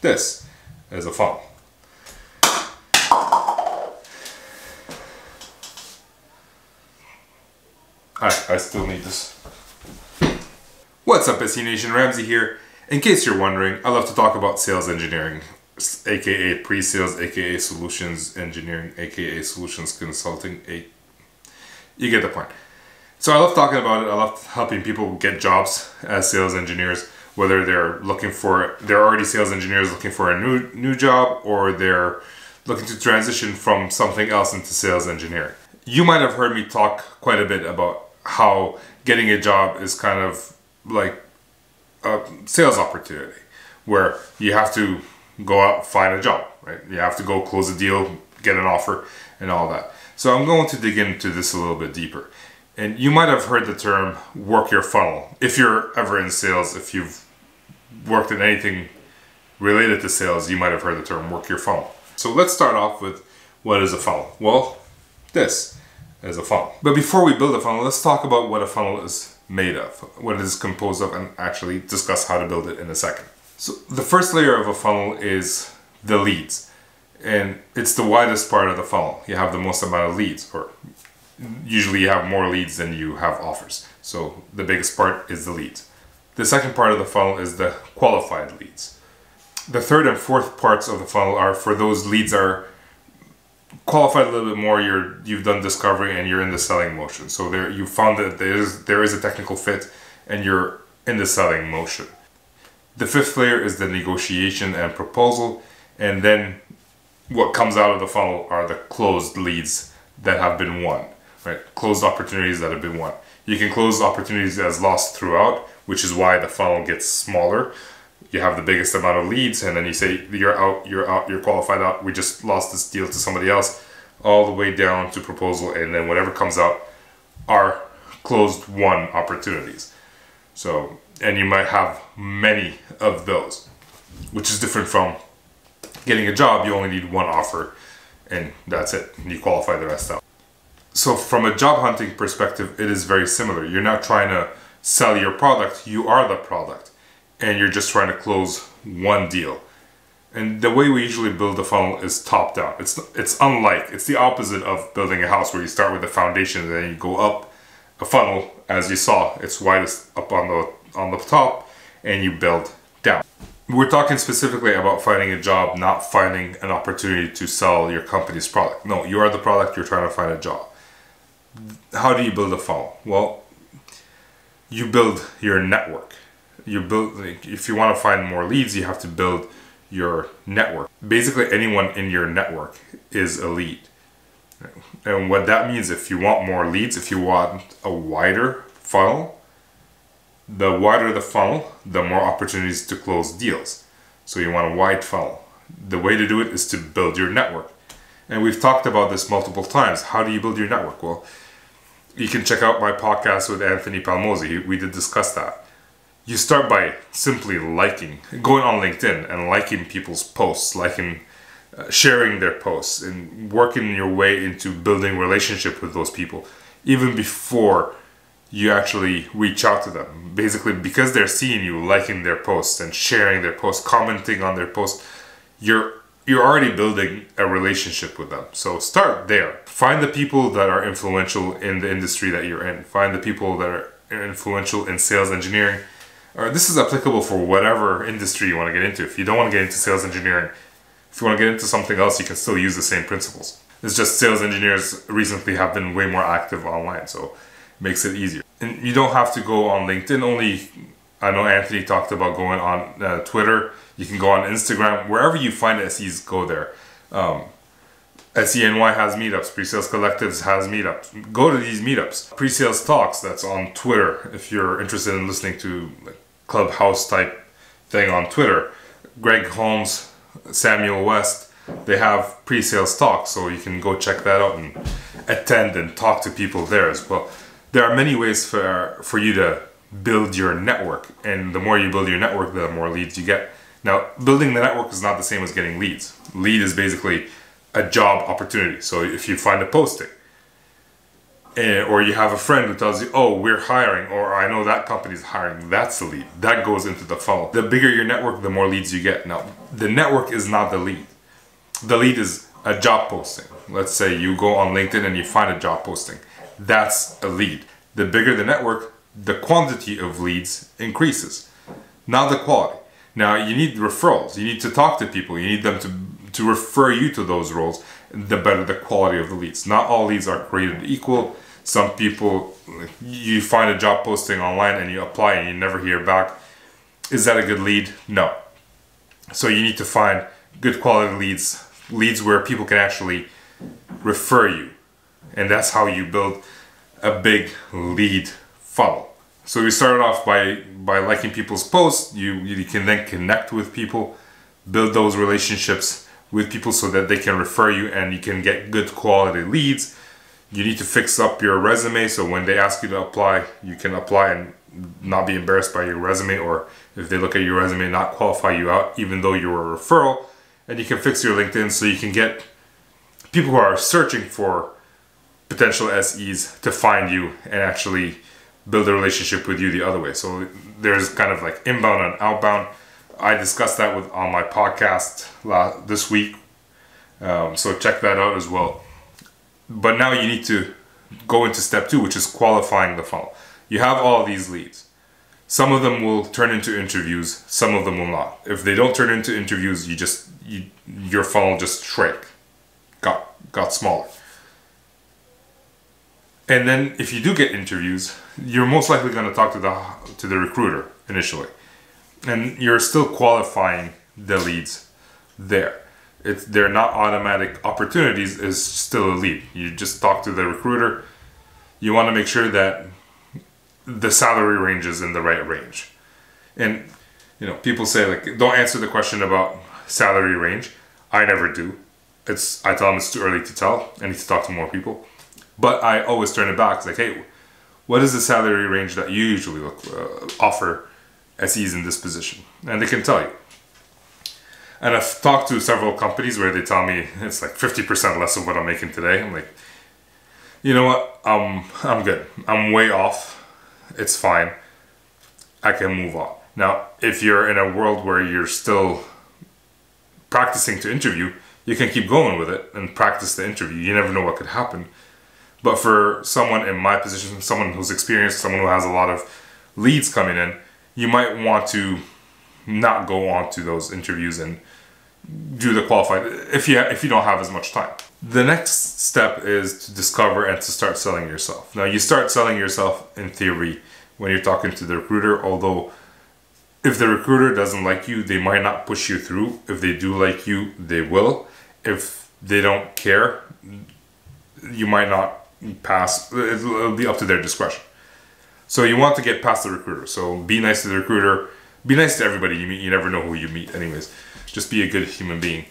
this is a funnel. I, I still need this. What's up SE Nation, Ramsey here. In case you're wondering, I love to talk about sales engineering, aka pre-sales, aka solutions engineering, aka solutions consulting. A You get the point. So I love talking about it. I love helping people get jobs as sales engineers, whether they're looking for, they're already sales engineers looking for a new, new job or they're looking to transition from something else into sales engineering. You might have heard me talk quite a bit about how getting a job is kind of like a sales opportunity where you have to go out find a job right you have to go close a deal get an offer and all that so i'm going to dig into this a little bit deeper and you might have heard the term work your funnel if you're ever in sales if you've worked in anything related to sales you might have heard the term work your funnel so let's start off with what is a funnel well this is a funnel. But before we build a funnel, let's talk about what a funnel is made of, what it is composed of, and actually discuss how to build it in a second. So the first layer of a funnel is the leads. And it's the widest part of the funnel. You have the most amount of leads, or usually you have more leads than you have offers. So the biggest part is the leads. The second part of the funnel is the qualified leads. The third and fourth parts of the funnel are for those leads are qualified a little bit more, you're you've done discovery and you're in the selling motion. So there you found that there is there is a technical fit and you're in the selling motion. The fifth layer is the negotiation and proposal, and then what comes out of the funnel are the closed leads that have been won, right? Closed opportunities that have been won. You can close opportunities as lost throughout, which is why the funnel gets smaller. You have the biggest amount of leads and then you say you're out you're out you're qualified out. We just lost this deal to somebody else. All the way down to proposal and then whatever comes out are closed won opportunities. So and you might have many of those which is different from getting a job. You only need one offer and that's it. You qualify the rest out so from a job hunting perspective it is very similar you're not trying to sell your product you are the product and you're just trying to close one deal. And the way we usually build a funnel is top down. It's it's unlike it's the opposite of building a house where you start with the foundation and then you go up a funnel as you saw. It's widest up on the on the top and you build down. We're talking specifically about finding a job, not finding an opportunity to sell your company's product. No, you are the product, you're trying to find a job. How do you build a funnel? Well, you build your network. You build like, if you want to find more leads you have to build your network. Basically anyone in your network is a lead. And what that means if you want more leads if you want a wider funnel the wider the funnel the more opportunities to close deals. So you want a wide funnel. The way to do it is to build your network. And we've talked about this multiple times. How do you build your network? Well you can check out my podcast with Anthony Palmoze we did discuss that you start by simply liking, going on LinkedIn and liking people's posts, liking, uh, sharing their posts, and working your way into building relationship with those people, even before you actually reach out to them. Basically, because they're seeing you liking their posts and sharing their posts, commenting on their posts, you're you're already building a relationship with them. So start there. Find the people that are influential in the industry that you're in. Find the people that are influential in sales engineering or this is applicable for whatever industry you want to get into. If you don't want to get into sales engineering, if you want to get into something else, you can still use the same principles. It's just sales engineers recently have been way more active online, so it makes it easier. And you don't have to go on LinkedIn only. I know Anthony talked about going on uh, Twitter. You can go on Instagram. Wherever you find SEs, go there. Um, SENY has meetups. Pre-sales collectives has meetups. Go to these meetups. Pre-sales talks. That's on Twitter. If you're interested in listening to like, clubhouse type thing on Twitter. Greg Holmes, Samuel West, they have pre-sales talks, so you can go check that out and attend and talk to people there as well. There are many ways for for you to build your network, and the more you build your network, the more leads you get. Now, building the network is not the same as getting leads. Lead is basically a job opportunity. So if you find a posting, Eh, or you have a friend who tells you, oh, we're hiring, or I know that company's hiring. That's the lead. That goes into the funnel. The bigger your network, the more leads you get. Now, the network is not the lead. The lead is a job posting. Let's say you go on LinkedIn and you find a job posting. That's a lead. The bigger the network, the quantity of leads increases, not the quality. Now, you need referrals. You need to talk to people. You need them to, to refer you to those roles. The better the quality of the leads. Not all leads are created equal some people, you find a job posting online and you apply and you never hear back. Is that a good lead? No. So you need to find good quality leads, leads where people can actually refer you. And that's how you build a big lead funnel. So we started off by, by liking people's posts. You, you can then connect with people, build those relationships with people so that they can refer you and you can get good quality leads you need to fix up your resume so when they ask you to apply, you can apply and not be embarrassed by your resume or if they look at your resume not qualify you out even though you're a referral and you can fix your LinkedIn so you can get people who are searching for potential SEs to find you and actually build a relationship with you the other way. So there's kind of like inbound and outbound. I discussed that with on my podcast this week. Um, so check that out as well. But now you need to go into step two, which is qualifying the funnel. You have all these leads. Some of them will turn into interviews, some of them will not. If they don't turn into interviews, you just you, your funnel just shrank, got got smaller. And then if you do get interviews, you're most likely going to talk to the to the recruiter initially. And you're still qualifying the leads there it's they're not automatic opportunities is still a lead. You just talk to the recruiter. You want to make sure that the salary range is in the right range. And you know, people say like don't answer the question about salary range. I never do. It's I tell them it's too early to tell. I need to talk to more people. But I always turn it back. It's like, hey, what is the salary range that you usually look uh, offer SEs in this position? And they can tell you. And I've talked to several companies where they tell me it's like 50% less of what I'm making today. I'm like, you know what? I'm, I'm good. I'm way off. It's fine. I can move on. Now, if you're in a world where you're still practicing to interview, you can keep going with it and practice the interview. You never know what could happen. But for someone in my position, someone who's experienced, someone who has a lot of leads coming in, you might want to not go on to those interviews and do the qualified if you if you don't have as much time. The next step is to discover and to start selling yourself. Now you start selling yourself in theory when you're talking to the recruiter, although if the recruiter doesn't like you, they might not push you through. If they do like you, they will. If they don't care, you might not pass. It'll be up to their discretion. So you want to get past the recruiter. So be nice to the recruiter be nice to everybody you meet. You never know who you meet, anyways. Just be a good human being.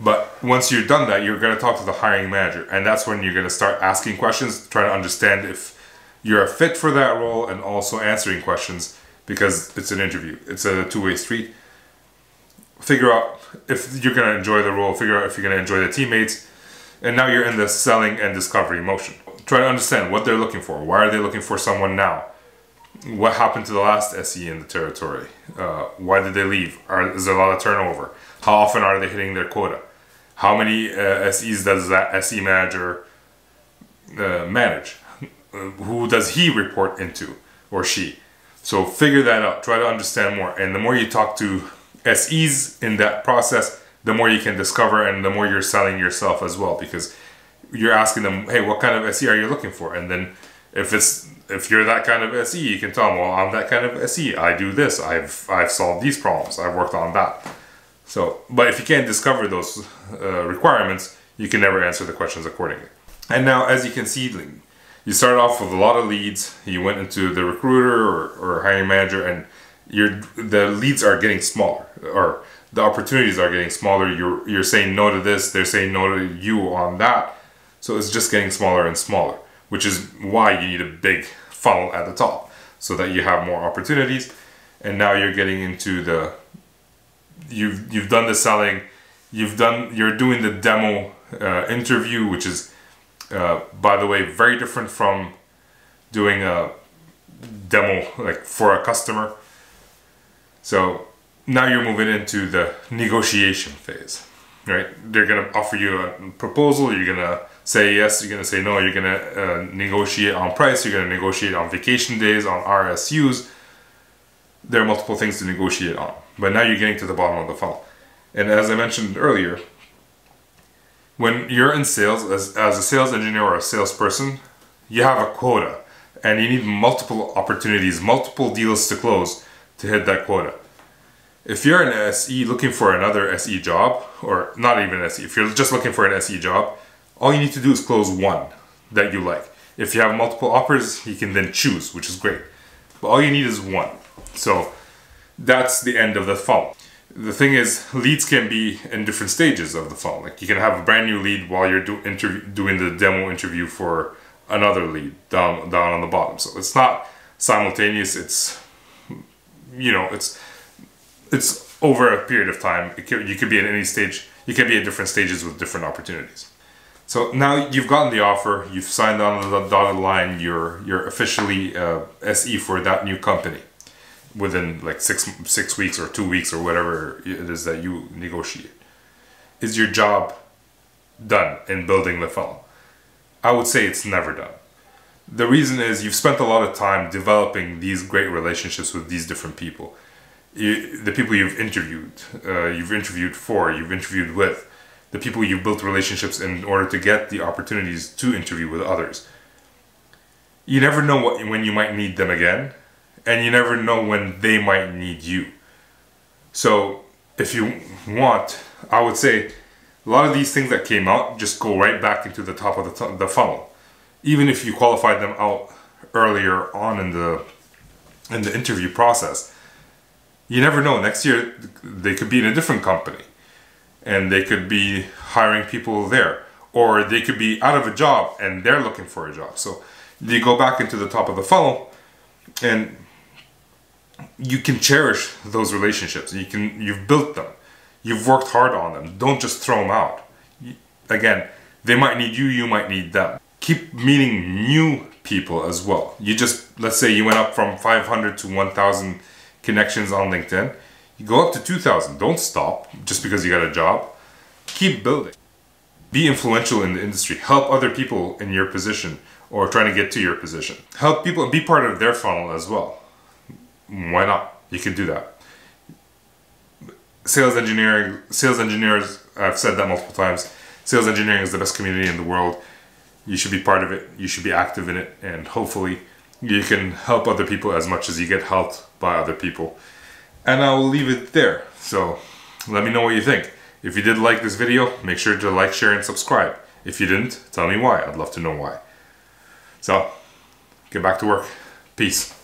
But once you've done that, you're going to talk to the hiring manager, and that's when you're going to start asking questions, trying to understand if you're a fit for that role, and also answering questions because it's an interview. It's a two-way street. Figure out if you're going to enjoy the role. Figure out if you're going to enjoy the teammates, and now you're in the selling and discovery motion. Try to understand what they're looking for. Why are they looking for someone now? what happened to the last SE in the territory? Uh, why did they leave? Are, is there a lot of turnover? How often are they hitting their quota? How many uh, SEs does that SE manager uh, manage? who does he report into or she? So figure that out. Try to understand more. And the more you talk to SEs in that process, the more you can discover and the more you're selling yourself as well because you're asking them, hey, what kind of SE are you looking for? And then if it's if you're that kind of SE, you can tell them, well, I'm that kind of SE. I do this. I've I've solved these problems. I've worked on that. So, but if you can't discover those uh, requirements, you can never answer the questions accordingly. And now, as you can see, you started off with a lot of leads. You went into the recruiter or, or hiring manager, and your the leads are getting smaller, or the opportunities are getting smaller. You're you're saying no to this. They're saying no to you on that. So it's just getting smaller and smaller which is why you need a big funnel at the top so that you have more opportunities. And now you're getting into the, you've, you've done the selling, you've done, you're doing the demo uh, interview, which is Uh, by the way, very different from doing a demo like for a customer. So now you're moving into the negotiation phase, right? They're gonna offer you a proposal. You're gonna say yes. You're gonna say no. You're gonna uh, negotiate on price. You're gonna negotiate on vacation days, on RSUs. There are multiple things to negotiate on. But now you're getting to the bottom of the funnel. And as I mentioned earlier, when you're in sales, as, as a sales engineer or a salesperson, you have a quota and you need multiple opportunities, multiple deals to close to hit that quota. If you're an SE looking for another SE job, or not even SE, if you're just looking for an SE job, all you need to do is close one that you like. If you have multiple offers, you can then choose, which is great. But all you need is one. So that's the end of the funnel. The thing is, leads can be in different stages of the funnel. Like you can have a brand new lead while you're do doing the demo interview for another lead down down on the bottom. So it's not simultaneous. It's you know it's it's over a period of time. You could be at any stage. You can be at different stages with different opportunities. So now you've gotten the offer. You've signed on the dotted line. You're you're officially uh, SE for that new company within like six six weeks or two weeks or whatever it is that you negotiate. Is your job done in building the funnel? I would say it's never done. The reason is you've spent a lot of time developing these great relationships with these different people. You, the people you've interviewed, uh, you've interviewed for, you've interviewed with, the people you've built relationships in order to get the opportunities to interview with others. You never know what when you might need them again, and you never know when they might need you. So, if you want, I would say a lot of these things that came out just go right back into the top of the, the funnel. Even if you qualified them out earlier on in the in the interview process, you never know. Next year they could be in a different company, and they could be hiring people there, or they could be out of a job and they're looking for a job. So you go back into the top of the funnel, and you can cherish those relationships. You can you've built them You've worked hard on them. Don't just throw them out. Again, they might need you, you might need them. Keep meeting new people as well. You just, let's say you went up from 500 to 1,000 connections on LinkedIn. You go up to 2,000. Don't stop just because you got a job. Keep building. Be influential in the industry. Help other people in your position or trying to get to your position. Help people be part of their funnel as well. Why not? You can do that sales engineering, sales engineers, I've said that multiple times, sales engineering is the best community in the world. You should be part of it, you should be active in it, and hopefully you can help other people as much as you get helped by other people. And I will leave it there. So let me know what you think. If you did like this video, make sure to like, share, and subscribe. If you didn't, tell me why. I'd love to know why. So, get back to work. Peace.